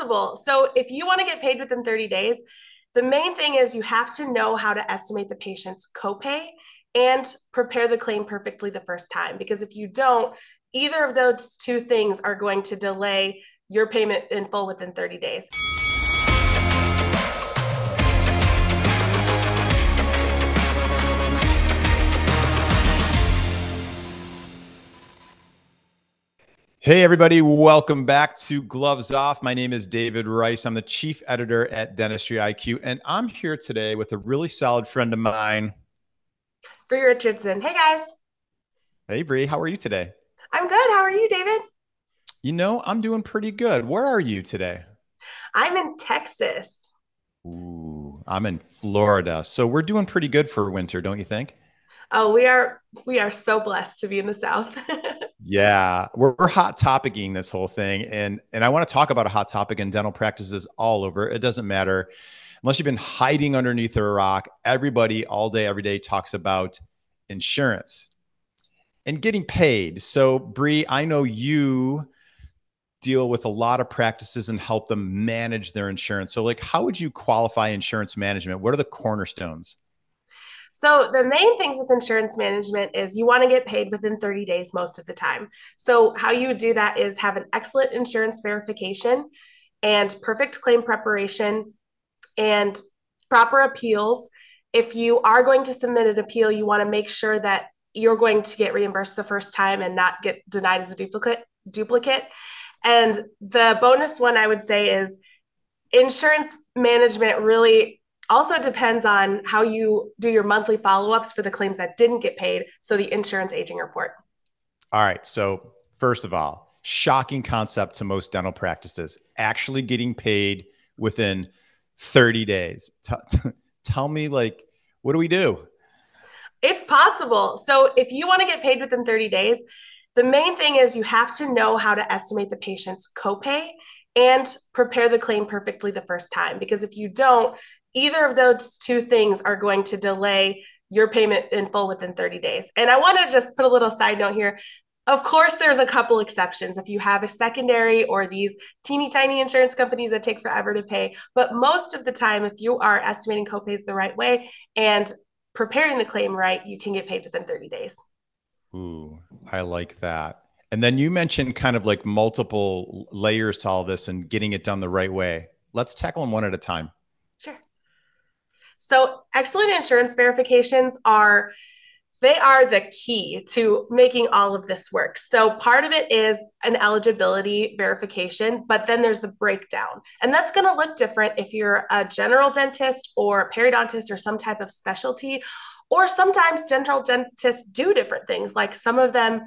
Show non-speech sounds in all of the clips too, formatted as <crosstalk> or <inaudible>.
possible. So if you want to get paid within 30 days, the main thing is you have to know how to estimate the patient's copay and prepare the claim perfectly the first time. Because if you don't, either of those two things are going to delay your payment in full within 30 days. Hey, everybody, welcome back to Gloves Off. My name is David Rice. I'm the chief editor at DentistryIQ, and I'm here today with a really solid friend of mine, Bri Richardson. Hey, guys. Hey, Bri, how are you today? I'm good. How are you, David? You know, I'm doing pretty good. Where are you today? I'm in Texas. Ooh, I'm in Florida. So we're doing pretty good for winter, don't you think? Oh, we are we are so blessed to be in the South. <laughs> yeah, we're, we're hot topicing this whole thing, and and I want to talk about a hot topic in dental practices all over. It doesn't matter unless you've been hiding underneath a rock. Everybody all day, every day talks about insurance and getting paid. So, Bri, I know you deal with a lot of practices and help them manage their insurance. So, like, how would you qualify insurance management? What are the cornerstones? So, the main things with insurance management is you want to get paid within 30 days most of the time. So, how you do that is have an excellent insurance verification and perfect claim preparation and proper appeals. If you are going to submit an appeal, you want to make sure that you're going to get reimbursed the first time and not get denied as a duplicate duplicate. And the bonus one I would say is insurance management really also depends on how you do your monthly follow-ups for the claims that didn't get paid so the insurance aging report. All right so first of all shocking concept to most dental practices actually getting paid within 30 days. T- t- tell me like what do we do? It's possible. So if you want to get paid within 30 days the main thing is you have to know how to estimate the patient's copay and prepare the claim perfectly the first time because if you don't either of those two things are going to delay your payment in full within 30 days. And I want to just put a little side note here. Of course, there's a couple exceptions if you have a secondary or these teeny tiny insurance companies that take forever to pay. But most of the time, if you are estimating copays the right way and preparing the claim right, you can get paid within 30 days. Ooh, I like that. And then you mentioned kind of like multiple layers to all this and getting it done the right way. Let's tackle them one at a time. So, excellent insurance verifications are they are the key to making all of this work. So, part of it is an eligibility verification, but then there's the breakdown. And that's going to look different if you're a general dentist or a periodontist or some type of specialty. Or sometimes general dentists do different things, like some of them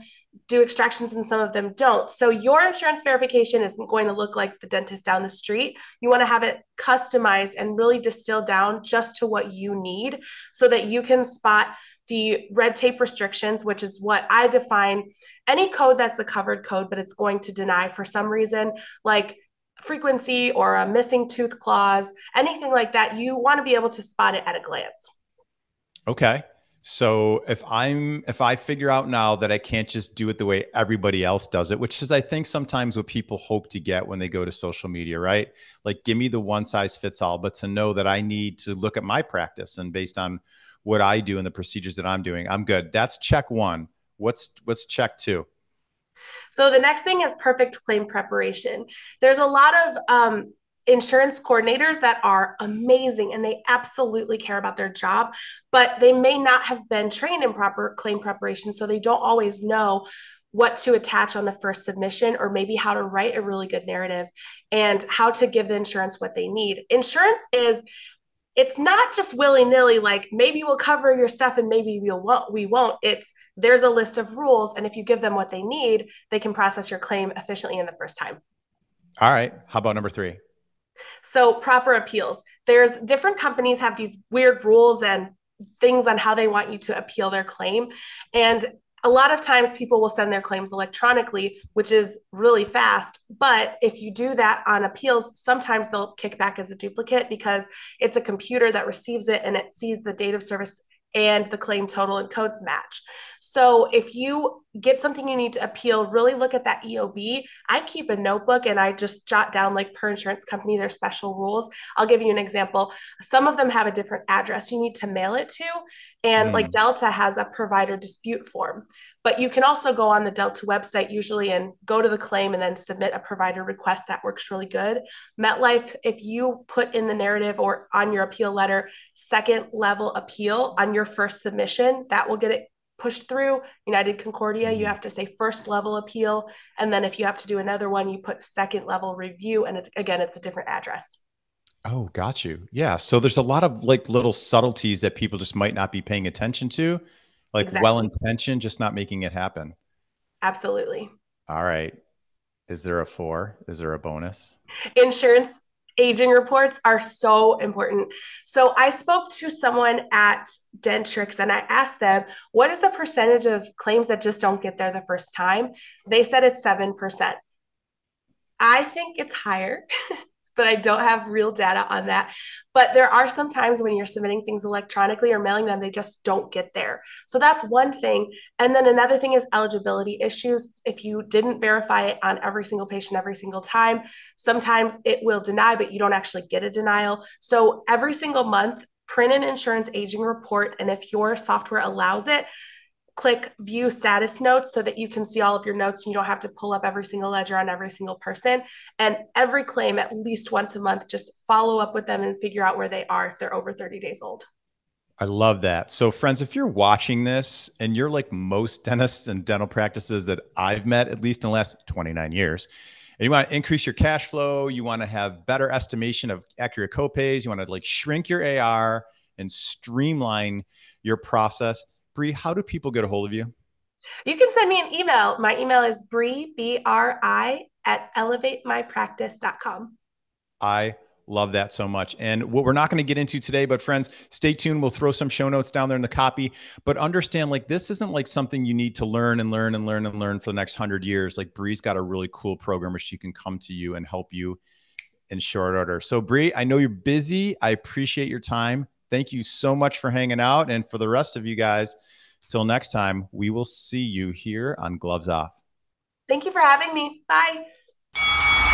do extractions and some of them don't. So your insurance verification isn't going to look like the dentist down the street. You want to have it customized and really distilled down just to what you need so that you can spot the red tape restrictions, which is what I define any code that's a covered code, but it's going to deny for some reason, like frequency or a missing tooth clause, anything like that. You want to be able to spot it at a glance. Okay. So if I'm if I figure out now that I can't just do it the way everybody else does it, which is I think sometimes what people hope to get when they go to social media, right? Like give me the one size fits all, but to know that I need to look at my practice and based on what I do and the procedures that I'm doing, I'm good. That's check 1. What's what's check 2? So the next thing is perfect claim preparation. There's a lot of um, insurance coordinators that are amazing and they absolutely care about their job, but they may not have been trained in proper claim preparation. So they don't always know what to attach on the first submission or maybe how to write a really good narrative and how to give the insurance what they need. Insurance is it's not just willy-nilly like maybe we'll cover your stuff and maybe we'll we won't it's there's a list of rules and if you give them what they need they can process your claim efficiently in the first time all right how about number three so proper appeals. There's different companies have these weird rules and things on how they want you to appeal their claim. And a lot of times people will send their claims electronically, which is really fast. But if you do that on appeals, sometimes they'll kick back as a duplicate because it's a computer that receives it and it sees the date of service and the claim total and codes match. So if you get something you need to appeal, really look at that EOB. I keep a notebook and I just jot down like per insurance company their special rules. I'll give you an example. Some of them have a different address you need to mail it to. And mm. like Delta has a provider dispute form. But you can also go on the Delta website usually and go to the claim and then submit a provider request. That works really good. MetLife, if you put in the narrative or on your appeal letter, second level appeal on your first submission, that will get it pushed through. United Concordia, you mm-hmm. have to say first level appeal. And then if you have to do another one, you put second level review. And it's again, it's a different address. Oh, got you. Yeah. So there's a lot of like little subtleties that people just might not be paying attention to like exactly. well intentioned, just not making it happen. Absolutely. All right. Is there a four? Is there a bonus? Insurance aging reports are so important. So I spoke to someone at Dentrix and I asked them, what is the percentage of claims that just don't get there the first time? They said it's 7%. I think it's higher. <laughs> but I don't have real data on that. But there are some times when you're submitting things electronically or mailing them, they just don't get there. So that's one thing. And then another thing is eligibility issues. If you didn't verify it on every single patient every single time, sometimes it will deny, but you don't actually get a denial. So every single month, print an insurance aging report. And if your software allows it, click view status notes so that you can see all of your notes and you don't have to pull up every single ledger on every single person. And every claim, at least once a month, just follow up with them and figure out where they are if they're over 30 days old. I love that. So, friends, if you're watching this and you're like most dentists and dental practices that I've met, at least in the last 29 years, and you want to increase your cash flow, you want to have better estimation of accurate copays, you want to like shrink your AR and streamline your process, Bri, how do people get a hold of you? You can send me an email. My email is Bri, B R I, at elevatemypractice.com. I love that so much. And what we're not going to get into today, but friends, stay tuned. We'll throw some show notes down there in the copy. But understand, like, this isn't like something you need to learn and learn and learn and learn for the next hundred years. Like, Bri's got a really cool program where she can come to you and help you in short order. So, Bri, I know you're busy. I appreciate your time. Thank you so much for hanging out. And for the rest of you guys, till next time, we will see you here on Gloves Off. Thank you for having me. Bye.